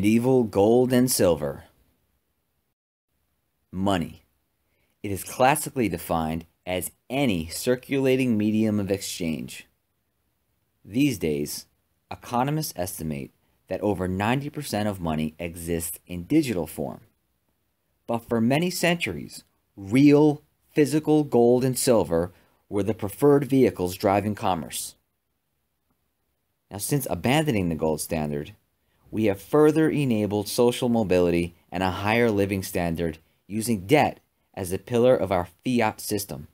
Medieval gold and silver. Money. It is classically defined as any circulating medium of exchange. These days, economists estimate that over 90% of money exists in digital form. But for many centuries, real physical gold and silver were the preferred vehicles driving commerce. Now, since abandoning the gold standard, we have further enabled social mobility and a higher living standard using debt as the pillar of our fiat system.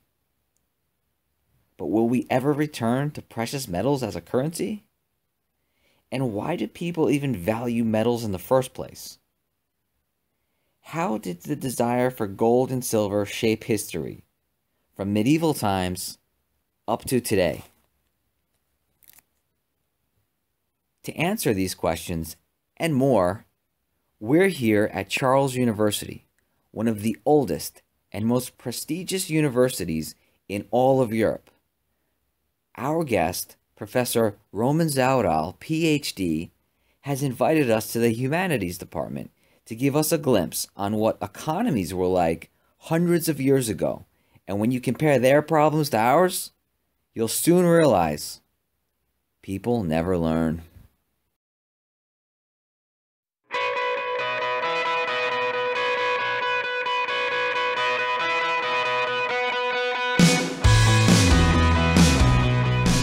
But will we ever return to precious metals as a currency? And why do people even value metals in the first place? How did the desire for gold and silver shape history, from medieval times up to today? To answer these questions and more, we're here at Charles University, one of the oldest and most prestigious universities in all of Europe. Our guest, Professor Roman Zaoral, PhD, has invited us to the Humanities Department to give us a glimpse on what economies were like hundreds of years ago. And when you compare their problems to ours, you'll soon realize people never learn.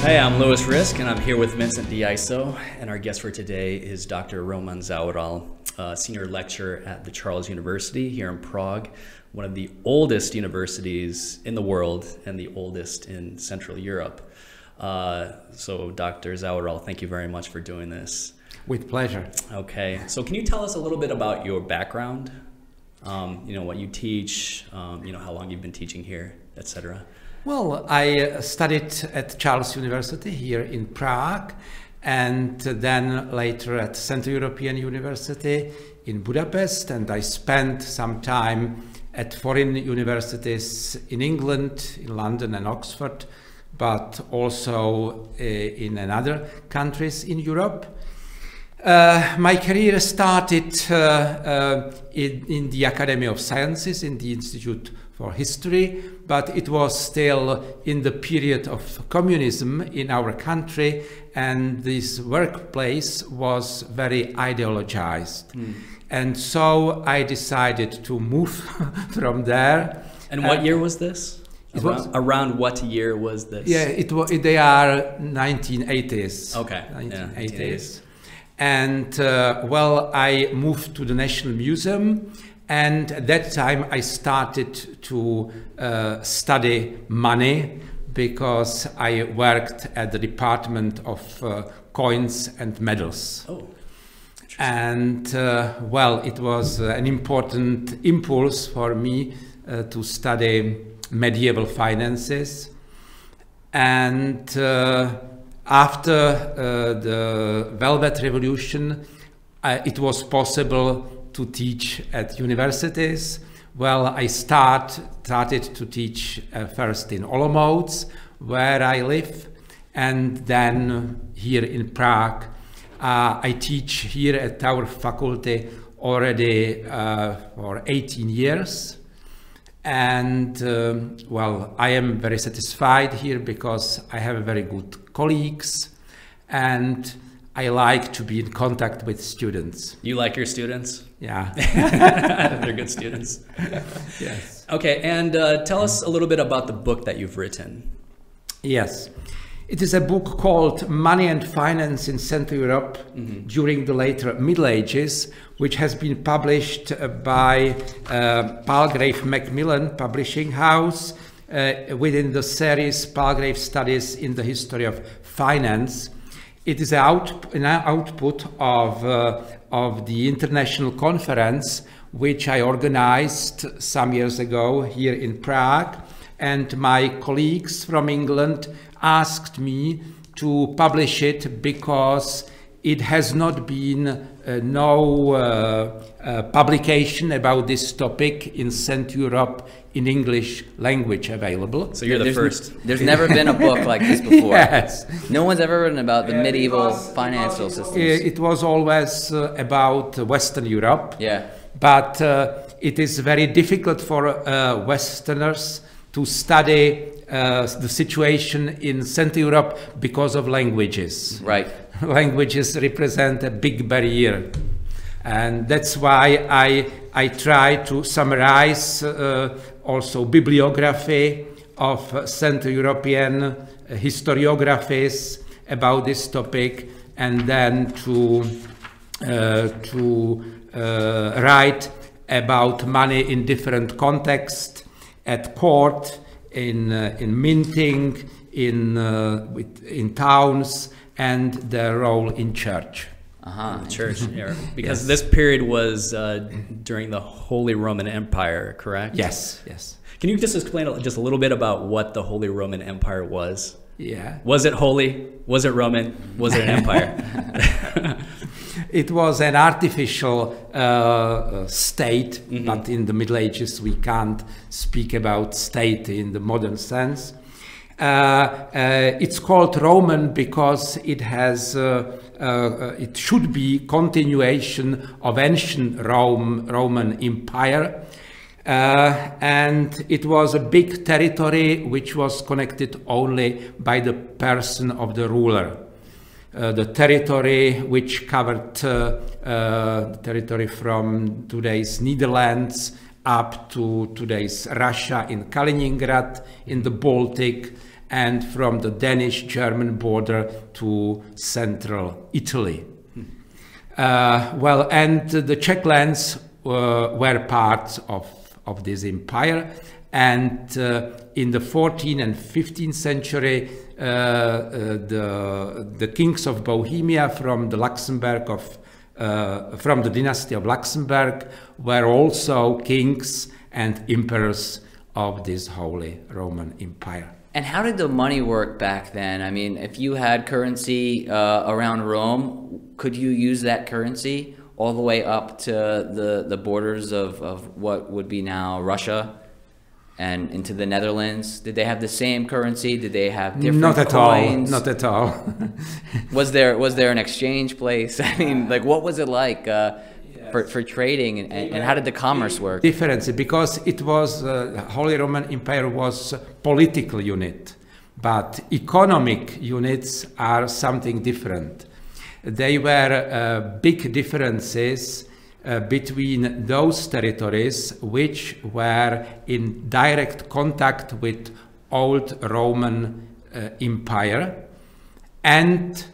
Hey, I'm Louis Risk, and I'm here with Vincent Diaiso, and our guest for today is Dr. Roman uh, senior lecturer at the Charles University here in Prague, one of the oldest universities in the world and the oldest in Central Europe. Uh, so, Dr. Zaoral, thank you very much for doing this. With pleasure. Okay, so can you tell us a little bit about your background? Um, you know, what you teach, um, you know, how long you've been teaching here, etc. Well, I uh, studied at Charles University here in Prague and then later at Central European University in Budapest and I spent some time at foreign universities in England, in London and Oxford, but also uh, in other countries in Europe. Uh, my career started uh, uh, in, in, the Academy of Sciences in the Institute for history, but it was still in the period of communism in our country, and this workplace was very ideologized. Mm. And so I decided to move from there. And what year was this? Around, was, around, what year was this? Yeah, it was. They are 1980s. Okay. 1980s. Yeah, 1980s. And uh, well, I moved to the National Museum and at that time, I started to uh, study money because I worked at the Department of uh, Coins and Medals. Oh. And uh, well, it was uh, an important impulse for me uh, to study medieval finances. And uh, after the Velvet Revolution, it was possible to teach at universities. Well, I start, started to teach uh, first in Olomouc, where I live, and then here in Prague. Uh, I teach here at our faculty already uh, for 18 years. And um, well, I am very satisfied here because I have very good colleagues and I like to be in contact with students. You like your students? Yeah. They're good students. yes. Okay, and uh, tell us a little bit about the book that you've written. Yes. It is a book called Money and Finance in Central Europe mm -hmm. during the later Middle Ages, which has been published uh, by uh, Palgrave Macmillan Publishing House uh, within the series Palgrave Studies in the History of Finance. It is out, an output of, uh, of the international conference which I organized some years ago here in Prague. And my colleagues from England asked me to publish it because it has not been uh, no uh, uh, publication about this topic in Central Europe in English language available. So you're the there's, first. There's never been a book like this before. yes. No one's ever written about the Yeah, medieval was- financial was- systems. It was always uh, about Western Europe. yeah. But uh, it is very difficult for uh, Westerners to study uh, the situation in Central Europe because of languages. Right. languages represent a big barrier. And that's why I, I try to summarize uh, also bibliography of Central European historiographies about this topic and then to, uh, to uh, write about money in different contexts at court, in, uh, in minting, in, in towns, and their role in church. Uh-huh. the church era. Because Yes. this period was uh, during the Holy Roman Empire, correct? Yes, yes. Can you just explain just a little bit about what the Holy Roman Empire was? Yeah. Was it holy? Was it Roman? Was it an empire? It was an artificial uh, uh, state, but in the Middle Ages we can't speak about state in the modern sense. Uh, uh, it's called Roman because it has, uh, it should be continuation of ancient Rome, Roman Empire. Uh, and it was a big territory which was connected only by the person of the ruler. Uh, the territory which covered uh, the territory from today's Netherlands up to today's Russia in Kaliningrad in the Baltic and from the Danish-German border to central Italy. Uh, well, and the Czech lands uh, were part of, of this empire. And uh, in the 14th and 15th century, uh, uh, the, the kings of Bohemia from the Luxembourg of, uh, from the dynasty of Luxembourg were also kings and emperors of this Holy Roman Empire. And how did the money work back then? I mean, if you had currency uh, around Rome, could you use that currency all the way up to the, the borders of, of what would be now Russia and into the Netherlands? Did they have the same currency? Did they have different Not at coins? all. Not at all. was there was there an exchange place? I mean, like what was it like uh, for, for trading and, and, and how did the commerce work? difference because it was uh, Holy Roman Empire was political unit, but economic units are something different. They were uh, big differences uh, between those territories which were in direct contact with old Roman uh, Empire and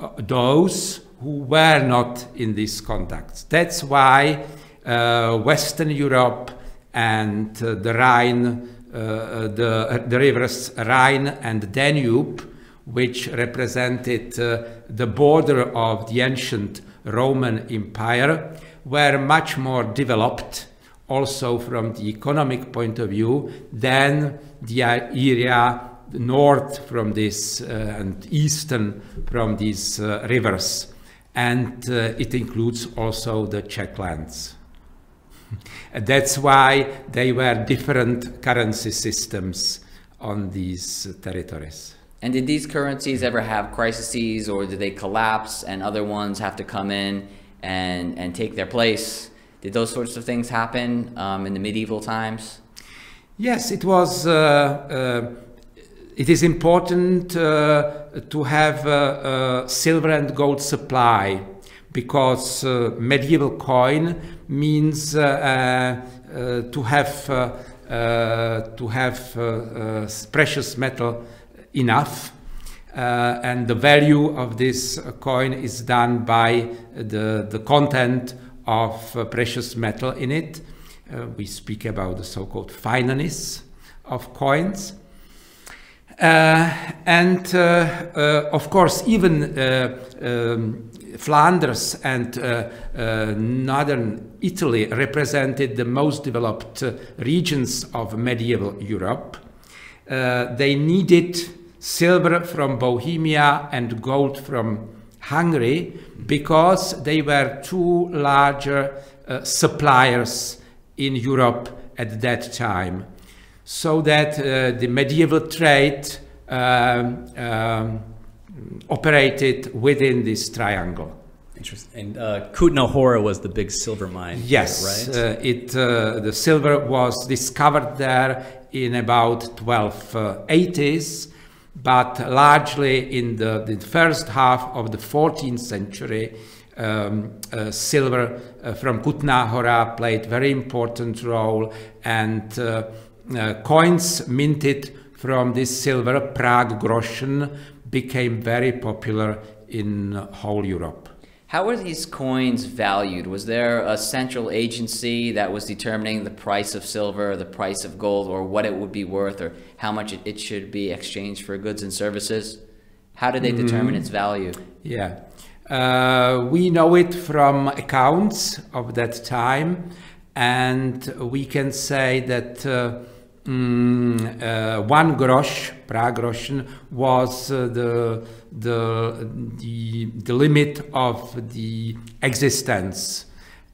uh, those who were not in these contacts. That's why uh, Western Europe and uh, the Rhine, the, the rivers Rhine and Danube, which represented the border of the ancient Roman Empire, were much more developed also from the economic point of view than the area north from this uh, and eastern from these uh, rivers. And uh, it includes also the Czech lands. That's why they were different currency systems on these territories. And did these currencies ever have crises or did they collapse and other ones have to come in and, and take their place? Did those sorts of things happen um, in the medieval times? Yes, it was. Uh, uh, it is important uh, to have silver and gold supply because uh, medieval coin means uh, uh, to have to have precious metal enough. Uh, and the value of this coin is done by the, the content of uh, precious metal in it. Uh, we speak about the so-called fineness of coins. and of course, even um, Flanders and northern Italy represented the most developed regions of medieval Europe. they needed silver from Bohemia and gold from Hungary because they were two larger uh, suppliers in Europe at that time. so that uh, the medieval trade um, um, operated within this triangle. Interesting. And uh, Kutna Hora was the big silver mine. Yes, right? uh, it uh, the silver was discovered there in about 1280s, but largely in the, the first half of the 14th century, um, uh, silver uh, from Kutna Hora played very important role, and uh, uh, coins minted from this silver, Prague groschen, became very popular in whole Europe. How were these coins valued? Was there a central agency that was determining the price of silver, the price of gold, or what it would be worth, or how much it, should be exchanged for goods and services? How did they determine mm-hmm. its value? Yeah. Uh, we know it from accounts of that time, and we can say that uh, mm, uh, one grosch, Prague groschen, was uh, the, the, the, the limit of the existence.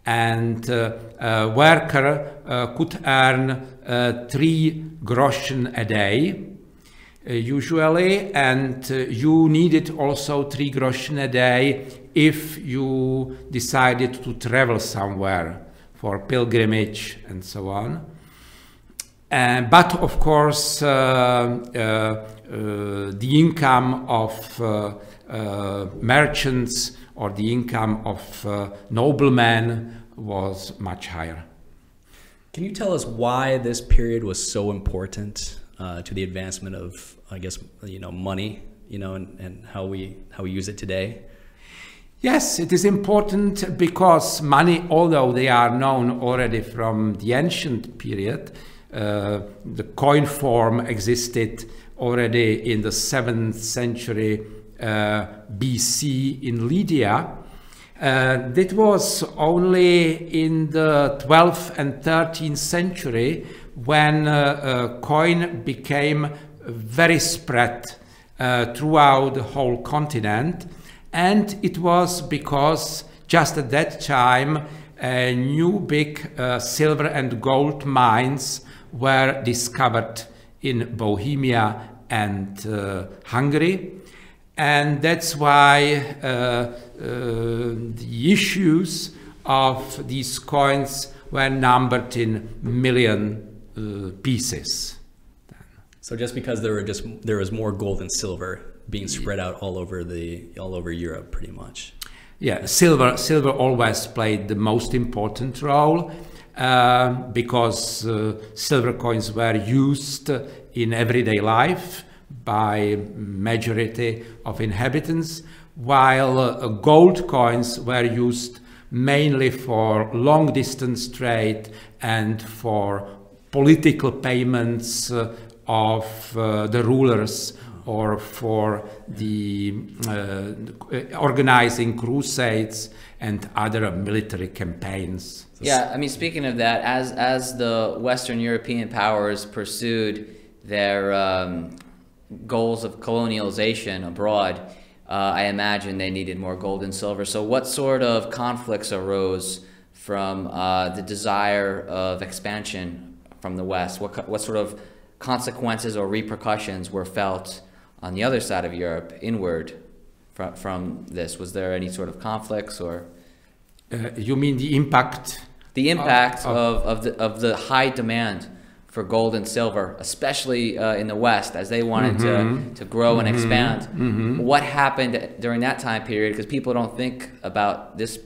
And uh, a worker uh, could earn uh, three groschen a day, uh, usually, and you needed also three groschen a day if you decided to travel somewhere for pilgrimage and so on. Uh, but of course, uh, uh, uh the income of uh, merchants or the income of noblemen was much higher. Can you tell us why this period was so important to the advancement of, I guess, you know, money, you know, and, and how we how we use it today? Yes, it is important because money, although they are known already from the ancient period, uh, the coin form existed already in the 7th century uh, BC in Lydia. Uh, that was only in the 12th and 13th century when uh, uh, coin became very spread uh, throughout the whole continent. And it was because just at that time, a new big silver and gold mines were discovered in Bohemia and uh, Hungary. And that's why uh, uh, the issues of these coins were numbered in million uh, pieces. So just because there were just there was more gold and silver being spread out all over the all over Europe, pretty much. Yeah, silver silver always played the most important role uh, because uh, silver coins were used in everyday life by majority of inhabitants, while uh, gold coins were used mainly for long distance trade and for political payments uh, of uh, the rulers or for the uh, organizing crusades and other military campaigns. Yeah, I mean, speaking of that, as as the Western European powers pursued their um, goals of colonialization abroad, uh, I imagine they needed more gold and silver. So, what sort of conflicts arose from uh, the desire of expansion from the West? What what sort of consequences or repercussions were felt on the other side of Europe, inward, from from this? Was there any sort of conflicts or? Uh, you mean the impact? The impact of, of, of, the, of the high demand for gold and silver, especially uh, in the West, as they wanted mm-hmm. to, to grow and mm-hmm. expand. Mm-hmm. What happened during that time period? Because people don't think about this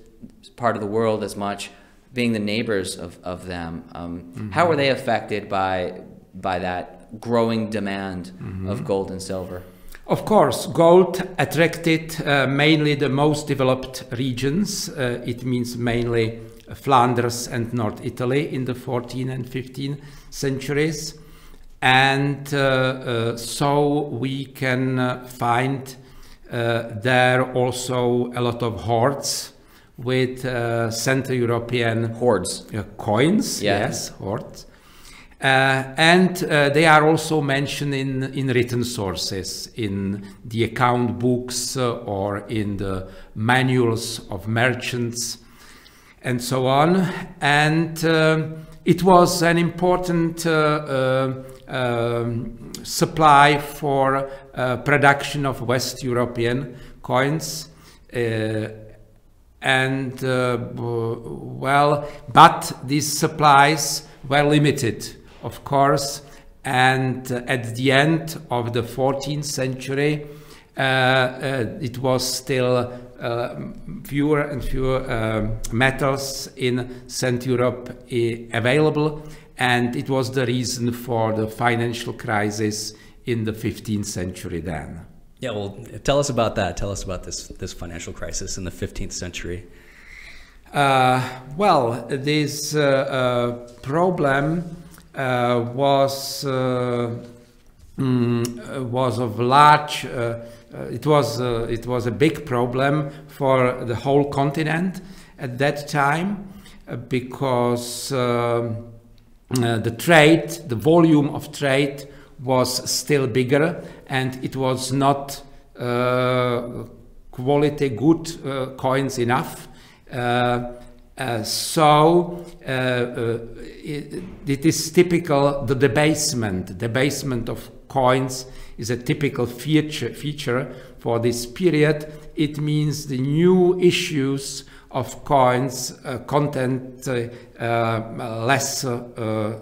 part of the world as much, being the neighbors of, of them. Um, mm-hmm. how were they affected by, by that growing demand of mm-hmm. gold and silver? Of course, gold attracted uh, mainly the most developed regions. Uh, it means mainly Flanders and North Italy in the 14th and 15th centuries. And uh, uh, so we can uh, find uh, there also a lot of hoards with uh, Central European hoards coins. Yeah. Yes, hoards. Uh, and uh, they are also mentioned in, in written sources, in the account books uh, or in the manuals of merchants and so on. And it was an important um, supply for uh, production of West European coins. Uh, and uh, well, but these supplies were limited, of course. And uh, at the end of the 14th century, uh, uh, it was still uh, fewer and fewer um, metals in Central Europe available, and it was the reason for the financial crisis in the 15th century then. Yeah, well, tell us about that. Tell us about this this financial crisis in the 15th century. Uh, well, this uh, uh, problem was mm, was of large. it was it was a big problem for the whole continent at that time because um, the trade, the volume of trade was still bigger and it was not uh, quality good uh, coins enough. Uh, uh so uh, uh, it, it is typical the debasement debasement of coins is a typical feature feature for this period it means the new issues of coins content less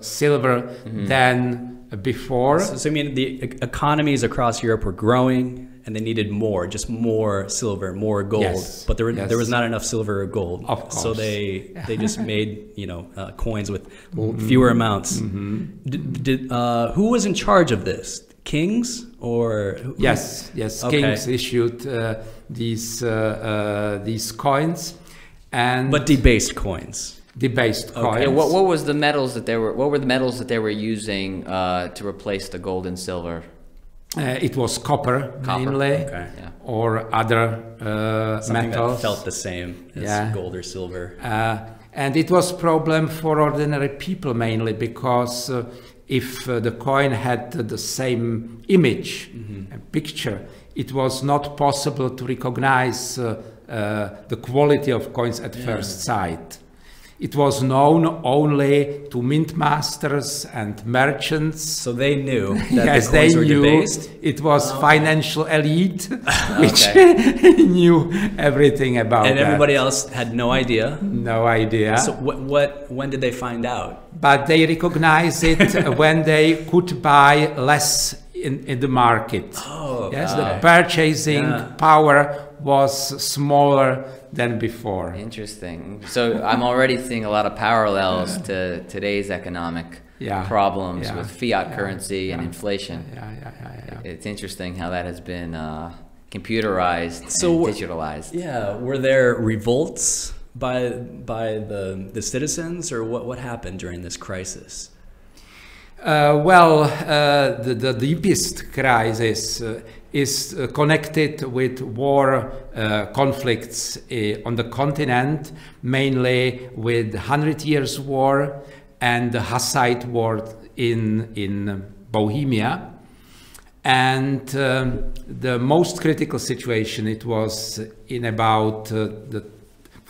silver mm -hmm. than before. So, so, I mean, the economies across Europe were growing, and they needed more, just more silver, more gold. Yes. But there, were, yes. there was not enough silver or gold. Of course. So they they just made you know uh, coins with mm-hmm. fewer amounts. Mm-hmm. Did, did uh, who was in charge of this? Kings or who? yes, yes, okay. kings issued uh, these uh, uh, these coins, and but debased coins debased coins. Okay. What, what was the metals that they were? What were the metals that they were using uh, to replace the gold and silver? Uh, it was copper, copper. mainly, okay. yeah. or other uh, Something metals. that felt the same as yeah. gold or silver. Uh, and it was problem for ordinary people mainly because uh, if uh, the coin had the same image mm-hmm. and picture, it was not possible to recognize the quality of coins at yeah. first sight. It was known only to mint masters and merchants. So they knew that yes, the they were knew debased? It was oh. financial elite which knew everything about it. And everybody that. else had no idea. No idea. So what, what when did they find out? But they recognized it when they could buy less in, in the market. Oh, yes, the purchasing yeah. power was smaller than before. Interesting. So I'm already seeing a lot of parallels yeah. to today's economic yeah. problems yeah. with fiat currency and inflation. Yeah, yeah, yeah, It's interesting how that has been uh, computerized so, and digitalized. Yeah. Were there revolts by by the the citizens, or what what happened during this crisis? Uh, well, uh, the, the deepest crisis uh, is uh, connected with war uh, conflicts uh, on the continent, mainly with Hundred Years' War and the Hussite War in, in Bohemia. And um, the most critical situation it was in about uh, the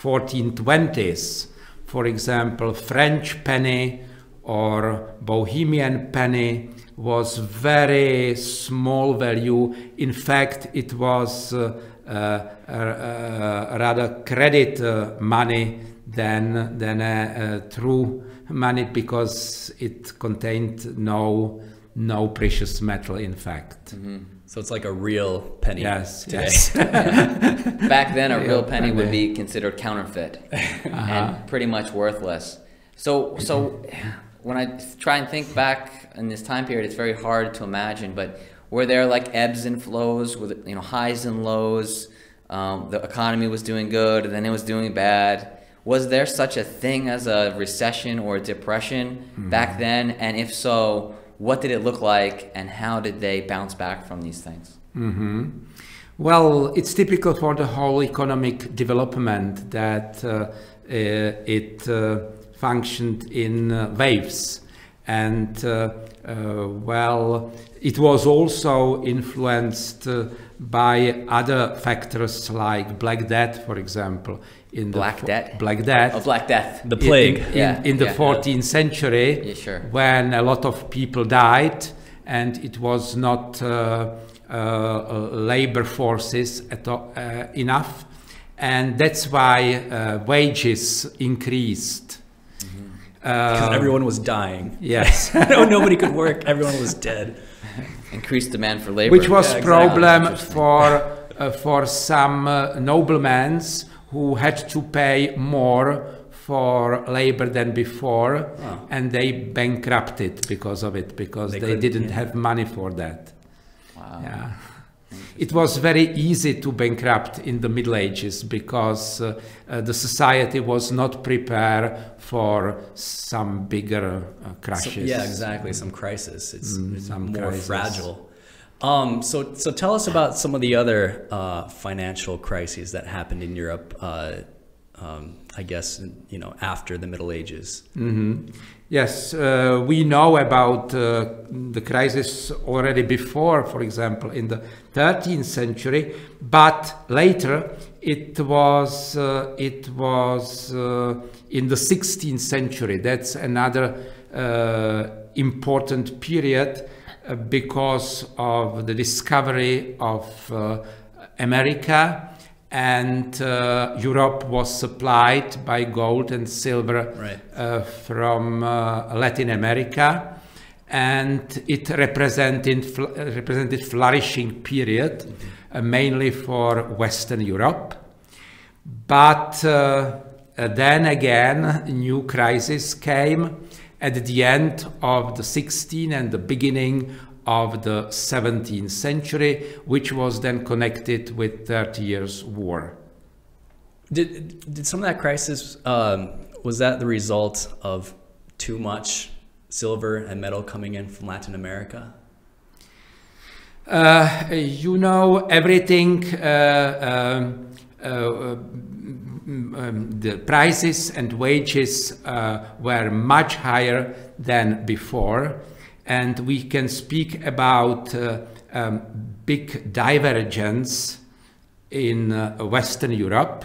1420s. For example, French penny or Bohemian penny was very small value. In fact, it was uh, uh, uh, rather credit uh, money than than a, a, true money because it contained no no precious metal. In fact. Mm -hmm. So it's like a real penny. Yes. Today. Yes. Back then, a real penny would be considered counterfeit -huh. and pretty much worthless. So so when I try and think back in this time period, it's very hard to imagine. But were there like ebbs and flows, with you know highs and lows? Um, the economy was doing good, and then it was doing bad. Was there such a thing as a recession or a depression mm-hmm. back then? And if so, what did it look like, and how did they bounce back from these things? Mm-hmm. Well, it's typical for the whole economic development that uh, uh, it. Uh, functioned in uh, waves. And uh, uh, well, it was also influenced uh, by other factors like Black Death, for example. In Black the Death. Black Death. Oh, Black Death. The plague. In, in, yeah, in the yeah. 14th century, Yeah, sure. when a lot of people died, and it was not uh, uh, labor forces at all, uh, enough, and that's why uh, wages increased. Because everyone was dying. Yes. no, nobody could work. Everyone was dead. Increased demand for labor. which was Yeah, problem Interesting. for uh, for some uh, noblemen who had to pay more for labor than before Oh. and they bankrupted because of it because They they, didn't yeah. have money for that Wow. yeah it was very easy to bankrupt in the middle ages because uh, uh, the society was not prepared for some bigger uh, So- crashes yeah, exactly. Some crisis. It's, Mm, it's some more crisis. fragile. Um, so, so tell us about some of the other uh, financial crises that happened in Europe. Uh, um, I guess you know after the Middle Ages. Mhm. Yes, uh, we know about uh, the crisis already before, for example, in the 13th century, but later it was uh, it was uh, in the 16th century. That's another uh, important period uh, because of the discovery of America and uh, Europe was supplied by gold and silver Right. uh, from uh, Latin America, and it represented fl- represented flourishing period, uh, mainly for Western Europe. But uh, uh, then again, new crisis came at the end of the 16th and the beginning of the 17th century, which was then connected with 30 years war. Did did some of that crisis um, was that the result of too much silver and metal coming in from Latin America? Uh, you know, everything, uh, um, uh, mm, um, the prices and wages uh, were much higher than before. And we can speak about uh, um, big divergence in uh, Western Europe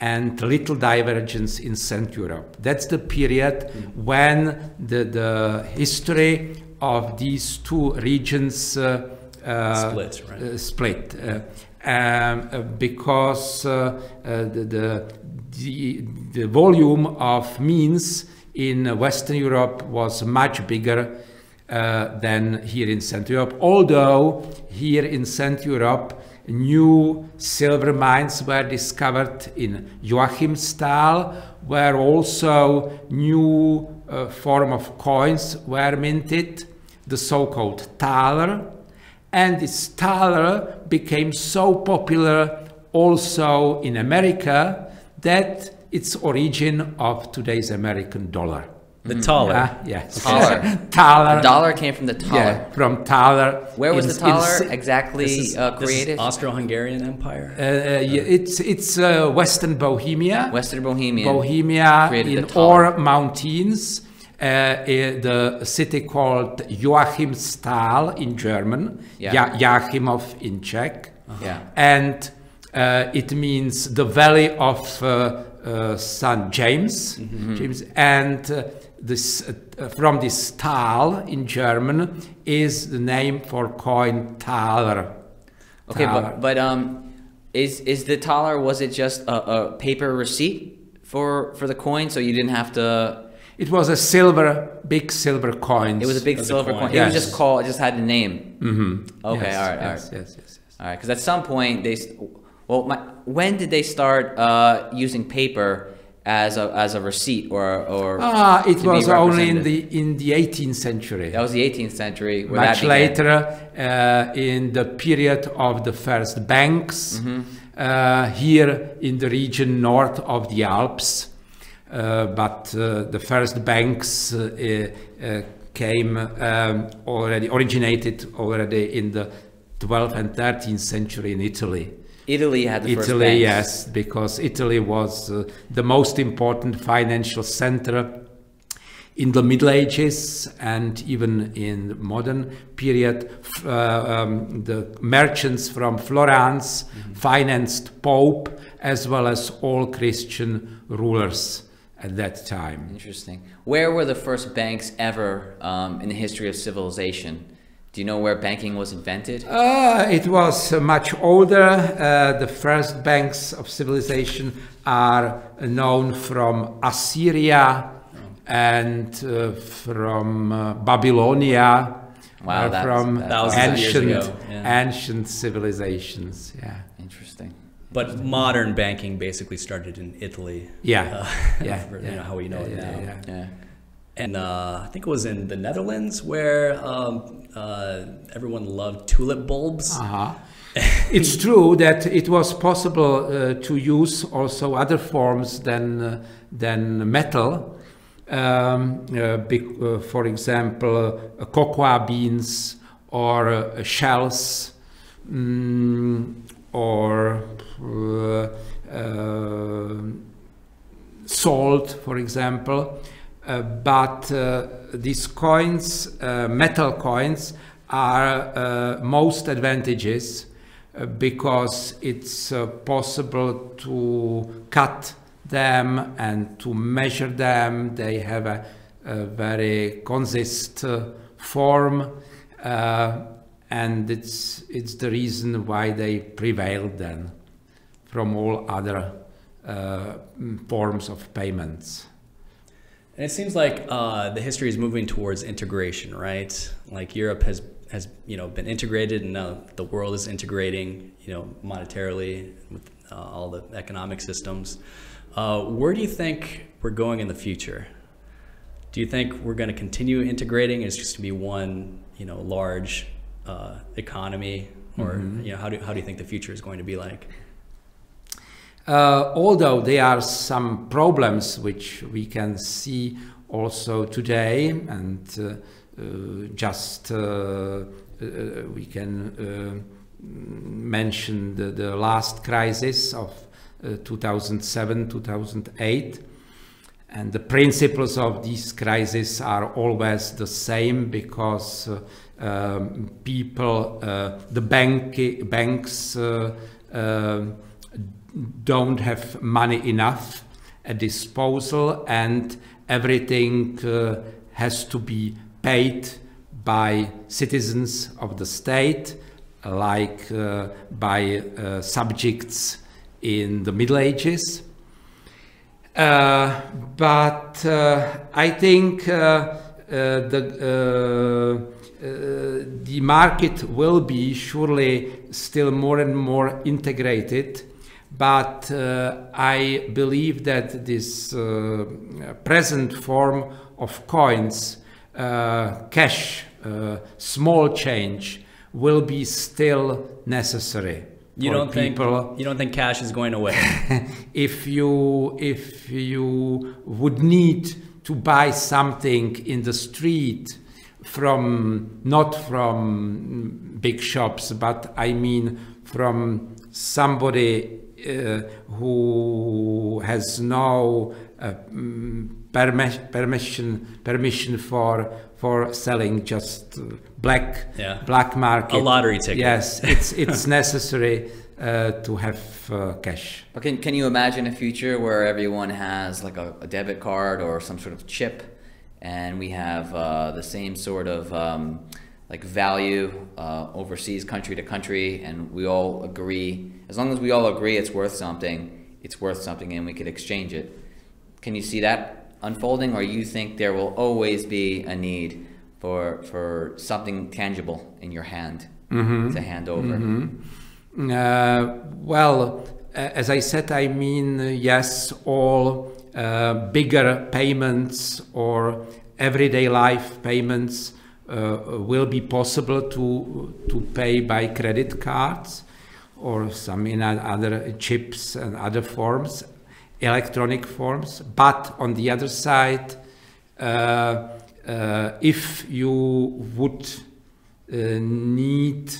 and little divergence in Central Europe. That's the period when the, the history of these two regions uh, uh, Split, right. uh, split. Uh, um, because the, the, the, the volume of means in Western Europe was much bigger uh, than here in Central Europe. Although here in Central Europe, new silver mines were discovered in Joachimsthal, where also new uh, form of coins were minted, the so-called thaler. And this thaler became so popular also in America that it's origin of today's American dollar. The thaler. Ah, yes. Thaler. thaler. The dollar came from the taler. Yeah, from thaler. Where was in- the taler in- exactly This is, uh, this is created? Austro-Hungarian Empire. uh, uh, yeah, it's it's uh, Western Bohemia. Western Bohemia. Bohemia in the taler. Ore Mountains, uh, uh, the city called Joachimsthal in German, Yeah. ja- Jáchymov in Czech, Yeah. and uh, it means the valley of uh, uh, St. James, Mm-hmm. James, and uh, this uh, from this Tal in German is the name for coin Thaler. Okay, Thaler. but but um, is is the taler? Was it just a, a paper receipt for for the coin, so you didn't have to? It was a silver, big silver coin. It was a big silver coin. coin. It was just called. It just had a name. Mm-hmm. Okay, yes, all right, all yes, right. yes, yes, yes. All right, because at some point they, well, my, when did they start uh, using paper as a as a receipt or or? Ah, it was only in the in the 18th century. That was the 18th century. Much later, uh, in the period of the first banks, Mm-hmm. uh, here in the region north of the Alps. Uh, but uh, the first banks uh, uh, came um, already originated already in the 12th and 13th century in Italy. Italy had the first Italy, banks. yes, because Italy was uh, the most important financial center in the Middle Ages and even in the modern period, uh, um, the merchants from Florence mm-hmm. financed Pope as well as all Christian rulers at that time. Interesting. Where were the first banks ever um, in the history of civilization? Do you know where banking was invented? Uh, it was uh, much older. Uh, the first banks of civilization are known from Assyria and uh, from uh, Babylonia. Wow, uh, from ancient, yeah. ancient civilizations. Yeah. Interesting. But modern banking basically started in Italy. Yeah. yeah. For, yeah. You know, how we know yeah, it now. Yeah. yeah and uh, I think it was in the Netherlands where um, uh, everyone loved tulip bulbs. Uh-huh. it's true that it was possible uh, to use also other forms than uh, than metal. Um, uh, big, uh, for example, cocoa beans or shells um, or salt, for example. Uh, but uh, these coins, uh, metal coins, are most advantageous because it's possible to cut them and to measure them. They have a, a very consist form, and it's it's the reason why they prevailed then from all other uh, forms of payments. And it seems like uh, the history is moving towards integration, right? Like Europe has has you know been integrated, and now the world is integrating, you know, monetarily with uh, all the economic systems. Uh, where do you think we're going in the future? Do you think we're going to continue integrating? It's just to be one, you know, large uh, economy, or mm-hmm. you know, how do how do you think the future is going to be like? Uh, although there are some problems which we can see also today, and uh, uh, just uh, uh, we can uh, mention the, the, last crisis of 2007 2008. And the principles of this crisis are always the same because um, people, the bank, banks, don't have money enough at disposal and everything uh, has to be paid by citizens of the state like uh, by uh, subjects in the Middle Ages. Uh, but uh, I think uh, the the market will be surely still more and more integrated but uh, I believe that this uh, present form of coins, uh, cash, uh, small change, will be still necessary. You don't people. think you don't think cash is going away? if you if you would need to buy something in the street from not from big shops, but I mean from somebody who has no uh, mm, permission permission for for selling just black yeah. black market a lottery ticket. Yes, it's it's necessary uh, to have uh, cash. But can can you imagine a future where everyone has like a, a debit card or some sort of chip, and we have uh, the same sort of um, like value uh, overseas country to country and we all agree as long as we all agree it's worth something it's worth something and we could exchange it can you see that unfolding or you think there will always be a need for for something tangible in your hand mm-hmm. to hand over mm-hmm. uh, well as i said i mean yes all uh, bigger payments or everyday life payments will be possible to to pay by credit cards or some in other chips and other forms, electronic forms. But on the other side, uh, uh, if you would uh, need,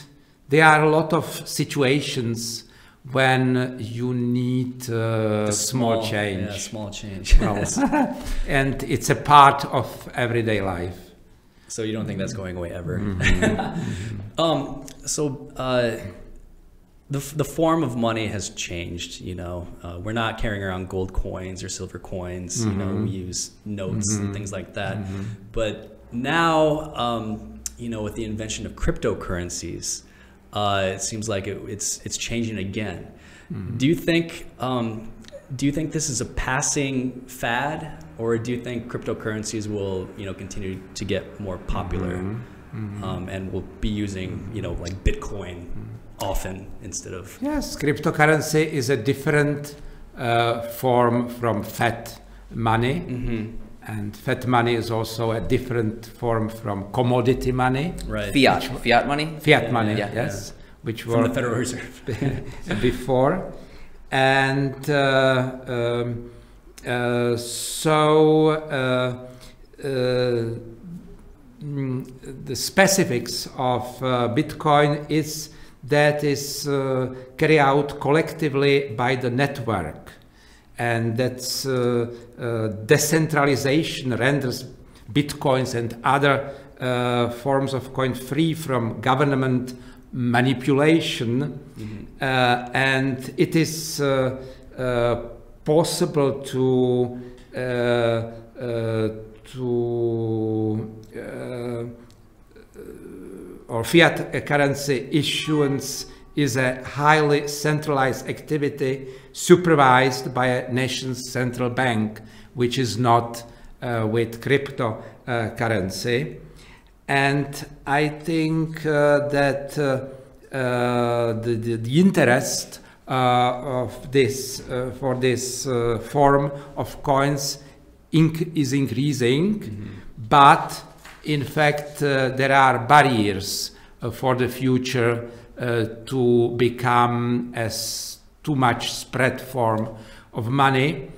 there are a lot of situations when you need uh, The small, change. Yeah, small change. And it's a part of everyday life. So you don't think that's going away ever? Mm-hmm. um, so uh, the the form of money has changed. You know, uh, we're not carrying around gold coins or silver coins. You know, we use notes and things like that. But now, um, you know, with the invention of cryptocurrencies, uh, it seems like it, it's it's changing again. Do you think? Um, do you think this is a passing fad, or do you think cryptocurrencies will, you know, continue to get more popular, Um, and will be using, you know, like Bitcoin often instead of? Yes, cryptocurrency is a different uh, form from fiat money. Mm-hmm. And fiat money is also a different form from commodity money. Right. Fiat, fiat money. Fiat Yeah, money, yeah, yes, which From were the Federal Reserve. before. And uh, um, uh, so uh, uh, mm, the specifics of uh, Bitcoin is that is uh, carried out collectively by the network. And that's uh, uh, decentralization renders bitcoins and other uh, forms of coin free from government manipulation. Uh, and it is possible to uh, uh, to uh, or fiat currency issuance is a highly centralized activity supervised by a nation's central bank, which is not uh, with cryptocurrency. and I think uh, that uh, uh, the, the, the interest uh, of this uh, for this uh, form of coins inc- is increasing, but in fact uh, there are barriers uh, for the future uh, to become as too much spread form of money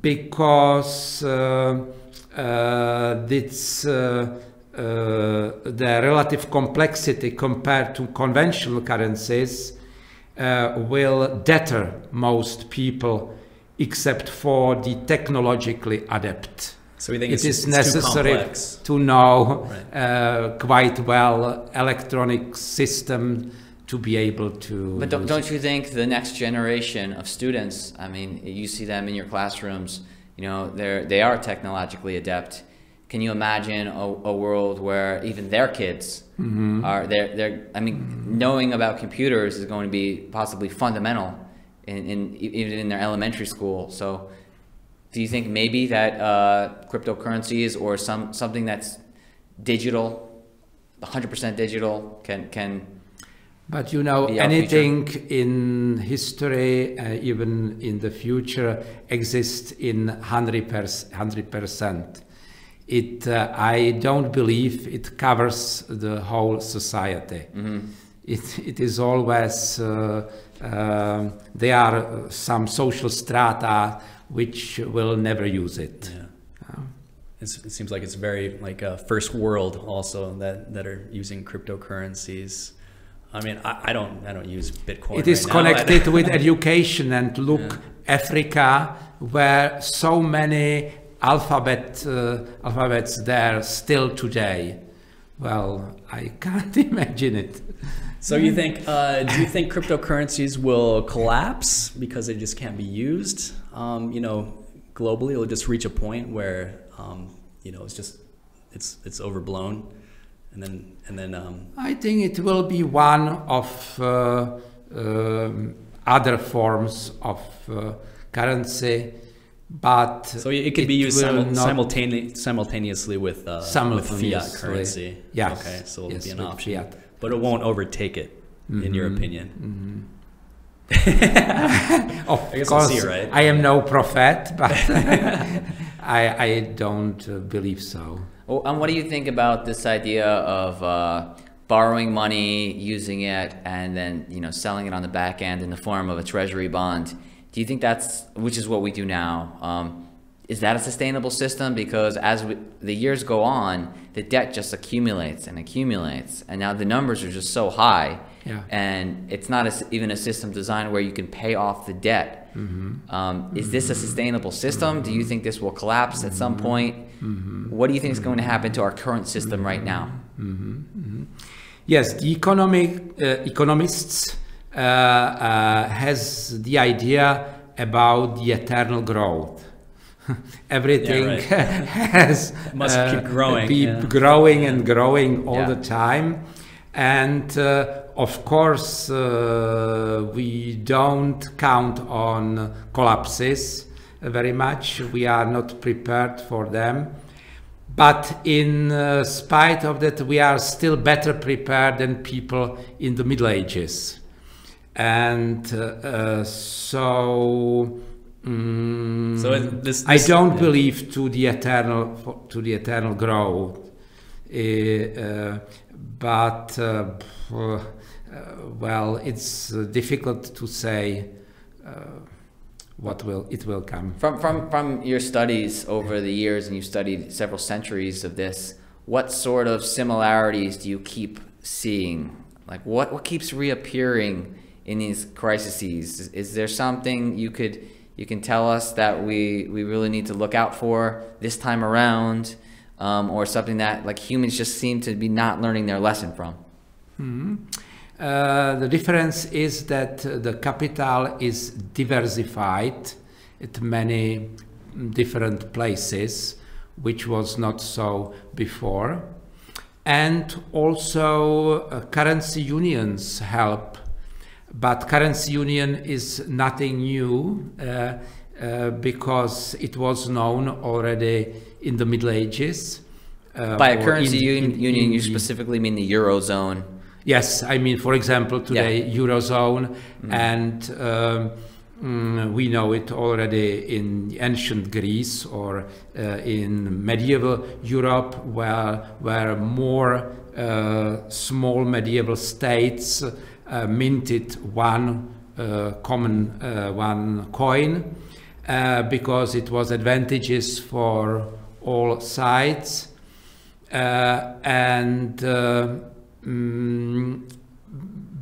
because uh, uh, it's uh, uh, the relative complexity compared to conventional currencies uh, will deter most people except for the technologically adept. So we think It it's, is it's necessary complex. to know Right. uh, quite well electronic system to be able to. But don't, don't you think the next generation of students? I mean, you see them in your classrooms. You know, they're they are technologically adept. Can you imagine a, a world where even their kids Mm-hmm. are they're they're? I mean, knowing about computers is going to be possibly fundamental in, in even in their elementary school. So, do you think maybe that uh, cryptocurrencies or some something that's digital, 100% digital, can can But you know, anything in history, uh, even in the future, exists in 100 percent. It, uh, I don't believe it covers the whole society. It, it is always, uh, um there are some social strata which will never use it. Yeah. Uh, It's, it seems like it's very like uh, first world also that, that are using cryptocurrencies. I mean, I, I don't I don't use Bitcoin. It is right. Connected with education and look Africa where so many alphabet uh, alphabets there still today. Well, I can't imagine it. So you think? Uh, do you think cryptocurrencies will collapse because they just can't be used? Um, you know, globally, it'll just reach a point where um, you know it's just it's it's overblown, and then and then um, I think it will be one of uh, um, other forms of uh, currency, but so it could be used will simul- not- simultane- simultaneously with uh, with fiat Simultaneously. currency. Yes. Okay, so it'll Yes, be an option, fiat. but it won't overtake it, in your Mhm. opinion. Of I guess we'll course, see, right? I am no prophet, but I, I don't uh, believe so. Well, and what do you think about this idea of uh, borrowing money, using it, and then you know selling it on the back end in the form of a treasury bond? Do you think that's which is what we do now? Um, is that a sustainable system? Because as we, the years go on, the debt just accumulates and accumulates, and now the numbers are just so high Yeah. and it's not a even a system designed where you can pay off the debt. Um, is this a sustainable system? Do you think this will collapse at some point? What do you think is going to happen to our current system right now? Yes, the economic uh, economists has the idea about the eternal growth. Everything right. has Must uh, keep growing, be yeah. growing and growing all Yeah. the time, and uh, of course uh, we don't count on collapses very much. We are not prepared for them. But in uh, spite of that, we are still better prepared than people in the Middle Ages. And uh, uh, so, mm, So it- this- I don't yeah. believe to the eternal to the eternal growth. Uh, uh, but uh, uh, well, it's uh, difficult to say uh, what will it will come. From from from your studies over the years, and you've studied several centuries of this. What sort of similarities do you keep seeing? Like what what keeps reappearing in these crises? Is, is there something you could you can tell us that we we really need to look out for this time around, um, or something that like humans just seem to be not learning their lesson from? Uh, the difference is that the capital is diversified at many different places, which was not so before. And also uh, currency unions help, but currency union is nothing new uh, uh, because it was known already in the Middle Ages. uh, By a currency in- un- in- union, in you specifically mean the eurozone. Yes, I mean, for example, today Eurozone, Mm. and um, mm, we know it already in ancient Greece or uh, in medieval Europe, where where more uh, small medieval states minted one uh, common uh, one coin uh, because it was advantageous for all sides uh, and uh, mm,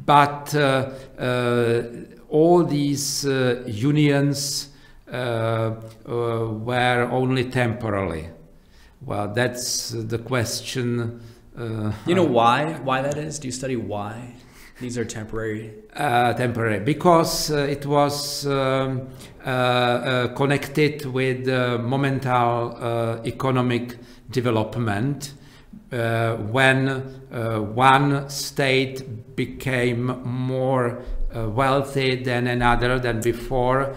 but uh, uh, all these uh, unions uh, uh, were only temporarily. Well, that's the question. Uh, You know why? Why that is? Do you study why these are temporary? uh, temporary. Because uh, it was um, uh, uh, connected with uh, momental uh, economic development when uh, one state became more wealthy than another than before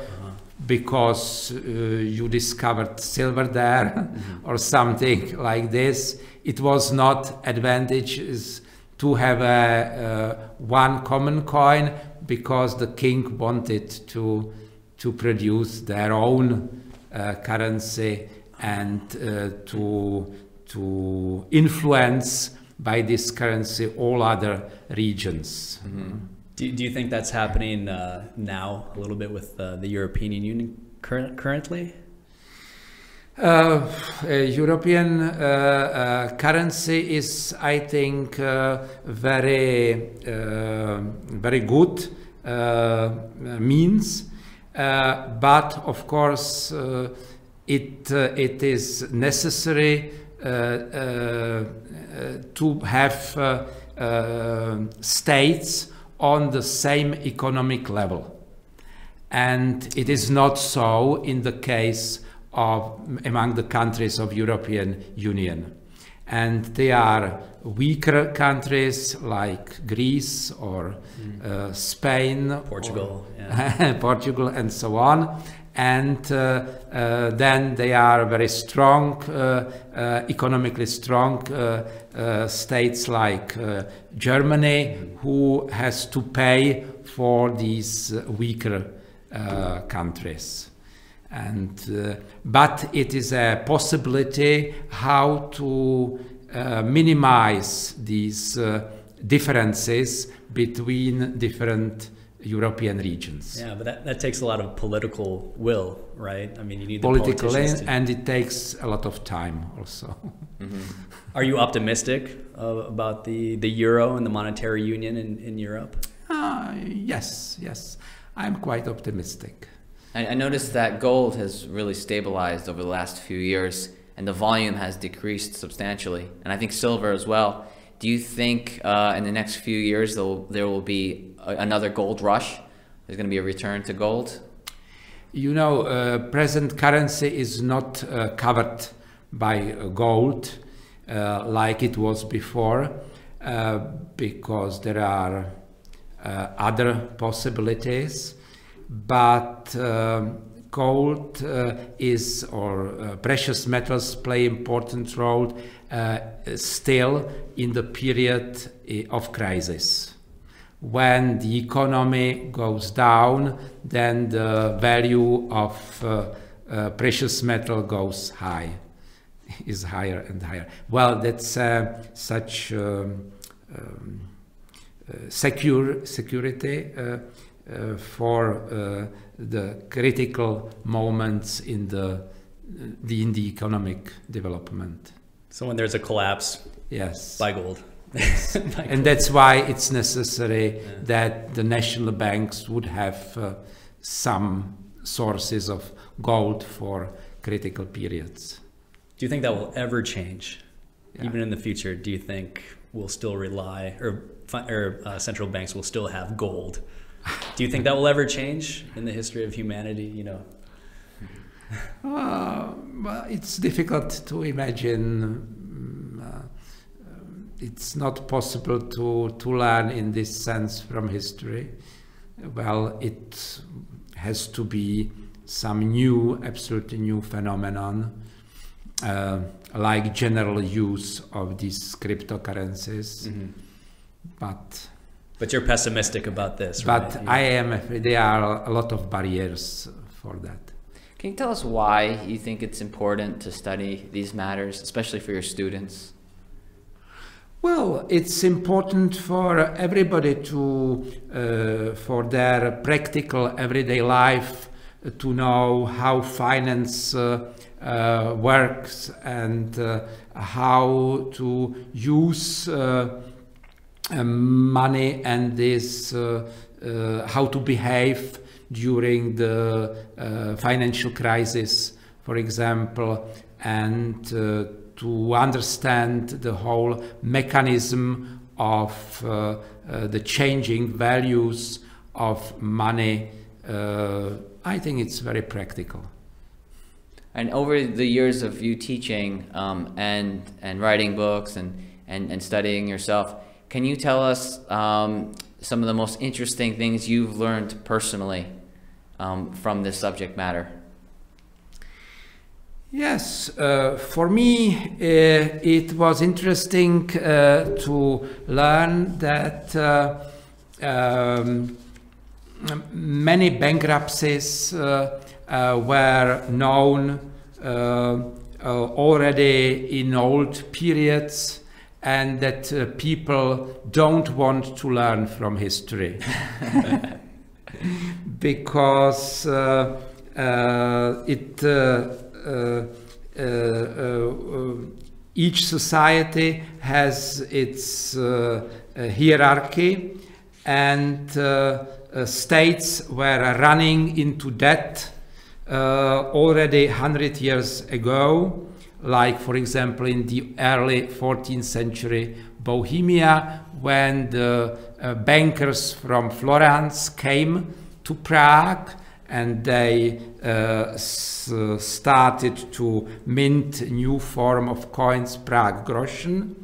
because uh, you discovered silver there or something like this. It was not advantageous to have a, uh, one common coin because the king wanted to to produce their own uh, currency and uh, to to influence by this currency all other regions. Do, do you think that's happening uh, now a little bit with uh, the European Union current, currently? Uh, European uh, uh, currency is, I think, uh, very, uh, very good uh, means, but of course, it it is necessary to have states on the same economic level. And it is not so in the case of among the countries of European Union. And they are weaker countries like Greece or uh, Spain, or- Portugal, yeah. Portugal, and so on. And uh, uh, then they are very strong, uh, uh, economically strong uh, states like Germany, who has to pay for these weaker countries. And uh, but it is a possibility how to uh, minimize these uh, differences between different European regions. Yeah, but that, that takes a lot of political will, right? I mean, you need political and, to... and it takes a lot of time also. Mm-hmm. Are you optimistic uh, about the, the euro and the monetary union in, in Europe? Uh, yes, yes. I'm quite optimistic. I, I noticed that gold has really stabilized over the last few years and the volume has decreased substantially, and I think silver as well. Do you think uh, in the next few years there will, be a, another gold rush? There's going to be a return to gold? You know, uh, present currency is not uh, covered by uh, gold uh, like it was before uh, because there are other possibilities. But um, gold uh, is or uh, precious metals play important role uh, still in the period eh, of crisis. When the economy goes down, then the value of uh, uh, precious metal goes high, is higher and higher. Well, that's uh, such um, um, secure security for the critical moments in the, the in the economic development. So when there's a collapse, yes, buy gold. Yes. and that's why it's necessary yeah. that the national banks would have uh, some sources of gold for critical periods. Do you think that will ever change? Yeah. Even in the future, do you think we'll still rely, or, or uh, central banks will still have gold do you think that will ever change in the history of humanity? You know. Uh, well, it's difficult to imagine. Uh, it's not possible to, to learn in this sense from history. Well, it has to be some new, absolutely new phenomenon, uh, like general use of these cryptocurrencies. Mm-hmm. But but you're pessimistic about this, right? but right? I am. There are a lot of barriers for that. Can you tell us why you think it's important to study these matters, especially for your students? Well, it's important for everybody to, uh, for their practical everyday life, to know how finance uh, uh works and uh, how to use uh, money and this uh, uh, how to behave during the uh, financial crisis, for example, and to understand the whole mechanism of uh, uh, the changing values of money, uh, I think it's very practical. And over the years of you teaching um, and, and writing books and, and, and studying yourself, can you tell us um, some of the most interesting things you've learned personally um, from this subject matter? Yes, uh, for me uh, it was interesting uh, to learn that uh, um, many bankruptcies uh, uh, were known already in old periods and that uh, people don't want to learn from history. because uh, uh, it uh, uh, uh, each society has its hierarchy and states were running into debt already 100 years ago like for example in the early 14th century Bohemia when the uh, bankers from Florence came to Prague and they uh, started to mint new form of coins, Prague groschen.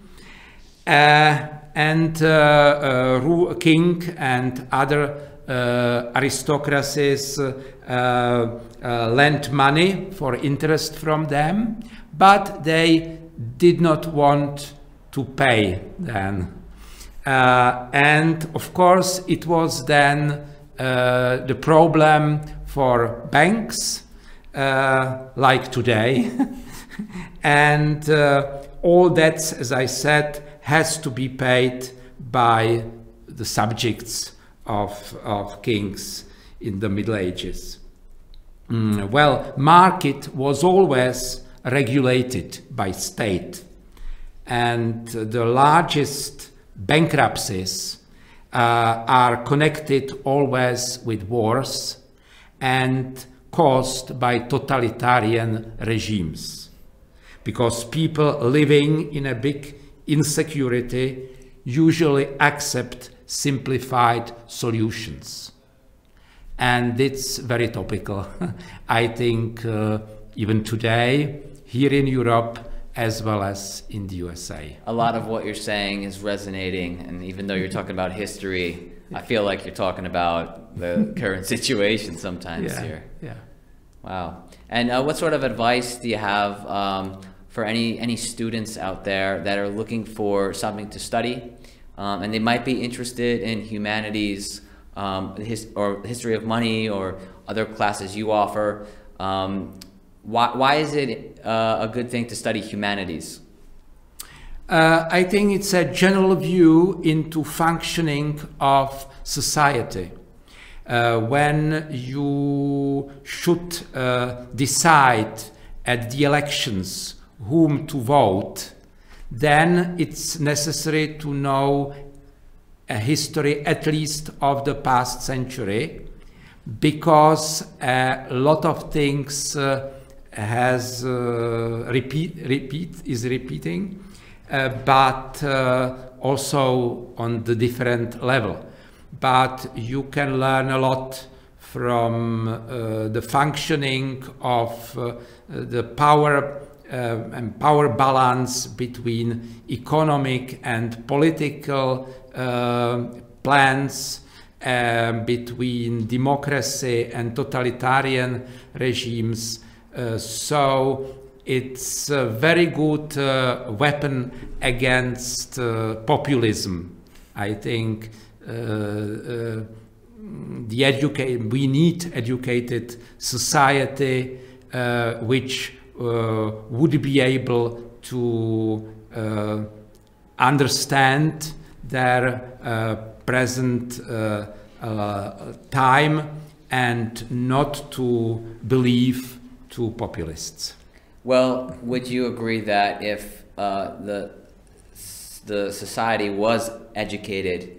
Uh, and uh, uh, king and other uh, aristocracies lent money for interest from them but they did not want to pay then. Uh, and of course, it was then uh, the problem for banks uh, like today. and uh, all that, as I said, has to be paid by the subjects of, of kings in the Middle Ages. Mm, well, market was always regulated by state, and the largest bankruptcies uh, are connected always with wars and caused by totalitarian regimes. Because people living in a big insecurity usually accept simplified solutions. And it's very topical i think uh, even today here in europe as well as in the USA. A lot of what you're saying is resonating, and even though you're talking about history, I feel like you're talking about the current situation sometimes yeah, here. Yeah. Wow. And uh, what sort of advice do you have um, for any any students out there that are looking for something to study, um, and they might be interested in humanities, um, his, or history of money, or other classes you offer? Why, why is it uh, a good thing to study humanities? Uh, I think it's a general view into functioning of society. Uh, when you should uh, decide at the elections whom to vote, then it's necessary to know a history at least of the past century because a lot of things uh, has uh, repeat repeat is repeating, uh, but uh, also on the different level. But you can learn a lot from uh, the functioning of uh, the power uh, and power balance between economic and political plans between democracy and totalitarian regimes so it's a very good uh, weapon against uh, populism. I think the educate we need educated society which would be able to understand their uh, present uh, uh, time and not to believe to populists. Well, would you agree that if uh, the the society was educated,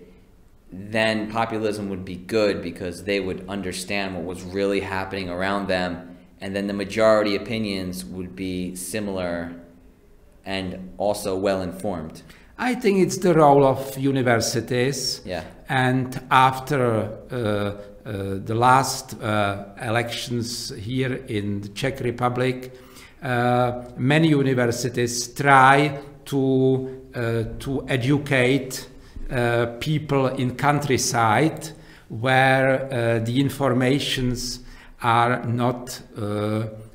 then populism would be good because they would understand what was really happening around them, and then the majority opinions would be similar and also well informed. I think it's the role of universities. Yeah. And after uh, uh, Uh, the last uh, elections here in the Czech Republic, uh, many universities try to uh, to educate uh, people in countryside where the informations are not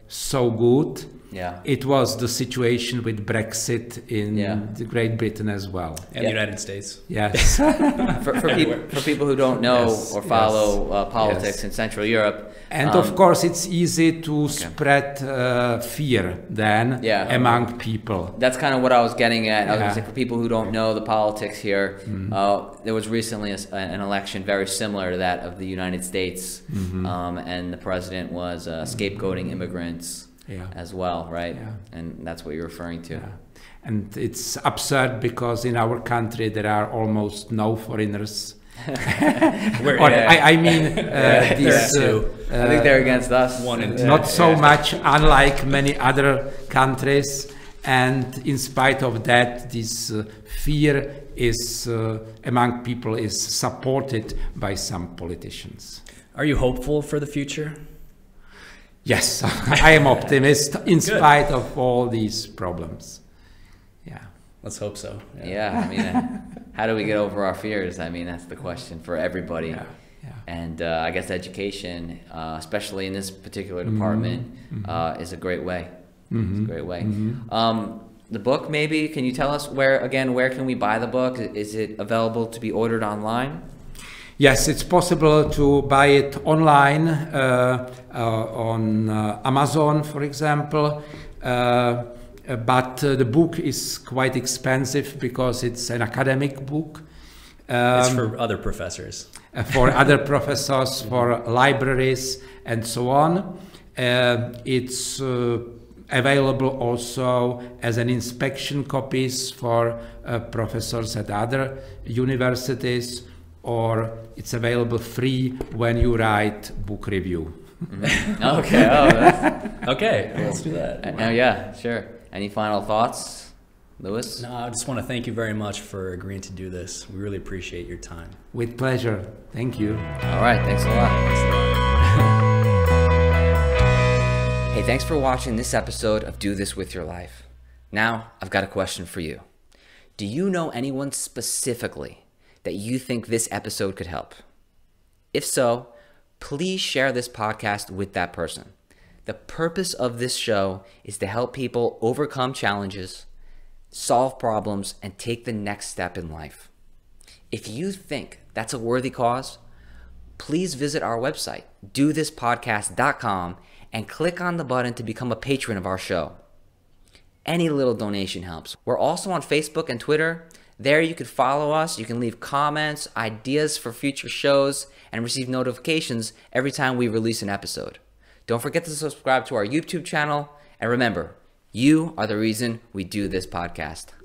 so good yeah. It was the situation with Brexit in yeah. Great Britain as well. And yeah. the United States. Yes. for, for, people, for people who don't know yes. or follow yes. uh, politics yes. in Central Europe. And um, of course, it's easy to okay. spread uh, fear then yeah. among people. That's kind of what I was getting at. I was going to say, for people who don't know the politics here, mm-hmm. uh, there was recently a, an election very similar to that of the United States, mm-hmm. um, and the president was uh, scapegoating immigrants yeah. as well, right? Yeah. And that's what you're referring to. Yeah. And it's absurd because in our country there are almost no foreigners. Where, or, yeah. I, I, mean, uh, these, uh, I think they're against us. One and not so much, unlike many other countries. And in spite of that, this uh, fear is uh, among people is supported by some politicians. Are you hopeful for the future? Yes, I am optimist in spite of all these problems. Yeah. Let's hope so. Yeah, yeah I mean, uh, how do we get over our fears? I mean, that's the question for everybody. Yeah. yeah. And uh, I guess education, uh, especially in this particular department, mm -hmm. is a great way. Mm -hmm. It's a mm-hmm. great way. Mm -hmm. um, the book, maybe, can you tell us where, again, where can we buy the book? Is it available to be ordered online? Yes, it's possible to buy it online uh, uh, on uh, Amazon, for example. Uh, but uh, the book is quite expensive because it's an academic book. Um, it's for other professors. uh, for other professors, for libraries, and so on. Uh, it's uh, available also as an inspection copies for uh, professors at other universities, or it's available free when you write book review. okay. Oh, that's, okay. Let's do that. Uh, yeah, sure. Any final thoughts, Lewis? No, I just want to thank you very much for agreeing to do this. We really appreciate your time. With pleasure. Thank you. All right. Thanks a lot. hey, thanks for watching this episode of Do This With Your Life. Now, I've got a question for you. Do you know anyone specifically that you think this episode could help? If so, please share this podcast with that person. The purpose of this show is to help people overcome challenges, solve problems, and take the next step in life. If you think that's a worthy cause, please visit our website, dothispodcast.com, and click on the button to become a patron of our show. Any little donation helps. We're also on Facebook and Twitter. There you can follow us, you can leave comments, ideas for future shows, and receive notifications every time we release an episode. Don't forget to subscribe to our YouTube channel, and remember, you are the reason we do this podcast.